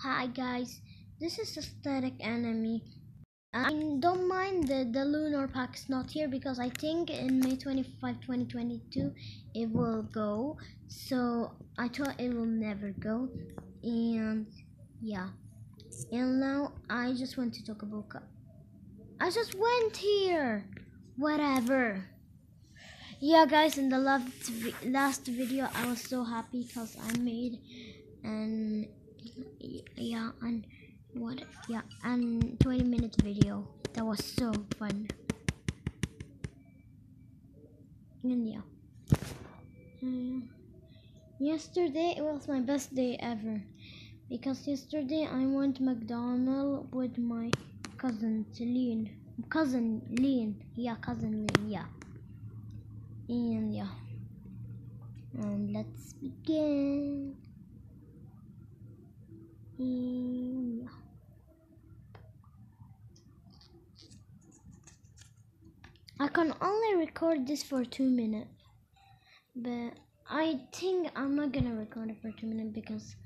Hi guys, this is a static enemy. I don't mind the, the lunar pack is not here because I think in May 25, 2022 it will go. So I thought it will never go. And yeah. And now I just want to talk about. I just went here. Whatever. Yeah, guys, in the last last video, I was so happy because I made and yeah and what yeah and 20 minutes video. That was so fun. And yeah. Um, yesterday it was my best day ever. Because yesterday I went to McDonald's with my cousin Celine. Cousin Lean yeah cousin Lean yeah. And yeah. And let's begin yeah. I can only record this for two minutes, but I think I'm not gonna record it for two minutes because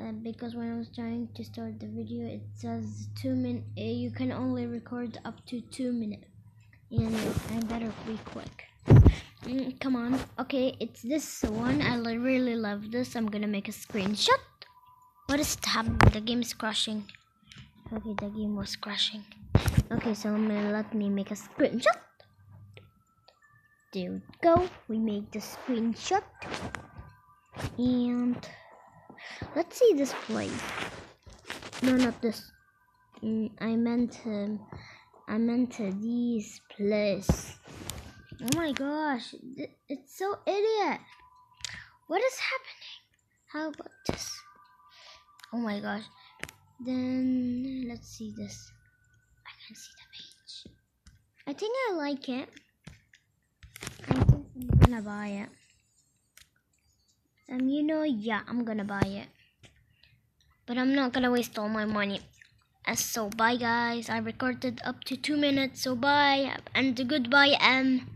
uh, because when I was trying to start the video, it says two minute. Uh, you can only record up to two minutes, and I better be quick. Mm, come on, okay, it's this one. I really love this. I'm gonna make a screenshot. What is happening? The game is crashing. Okay, the game was crashing. Okay, so let me make a screenshot. There we go. We made the screenshot. And let's see this place. No, not this. Mm, I meant um, I meant uh, this place. Oh my gosh, it's so idiot. What is happening? How about this? Oh my gosh. Then let's see this. I can see the page. I think I like it. I think I'm gonna buy it. Um, you know, yeah, I'm gonna buy it. But I'm not gonna waste all my money. Uh, so bye guys. I recorded up to two minutes. So bye and goodbye. Um.